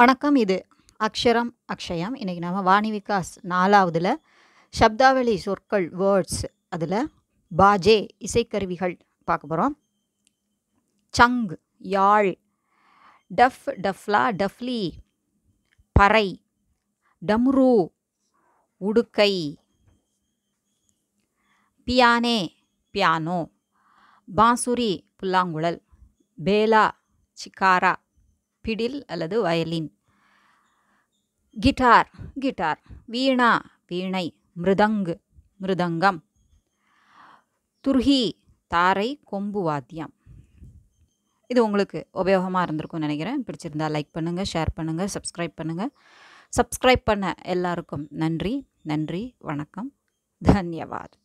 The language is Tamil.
வணக்கம் இது அக்ஷரம் அக்ஷயம். இன்றைக்கி நம்ம வாணி விகாஸ் நாலாவதுல சப்தாவளி சொற்கள் வேர்ட்ஸ் அதில் பாஜே இசைக்கருவிகள் பார்க்க போகிறோம் சங் யாழ் டஃப் டஃப்லா டஃப்லி பறை டம்ரு உடுக்கை பியானே பியானோ பாசுரி புல்லாங்குழல் பேலா சிக்காரா பிடில் அல்லது வயலின். கிட்டார் கிட்டார் வீணா வீணை மிருதங்கு மிருதங்கம். துர்ஹி தாரை கொம்பு வாத்தியம். இது உங்களுக்கு உபயோகமாக இருந்திருக்கும்னு நினைக்கிறேன். பிடிச்சிருந்தா லைக் பண்ணுங்கள் ஷேர் பண்ணுங்கள் சப்ஸ்கிரைப் பண்ணுங்கள் சப்ஸ்கிரைப் பண்ண எல்லாருக்கும் நன்றி நன்றி வணக்கம். தன்யவாத்.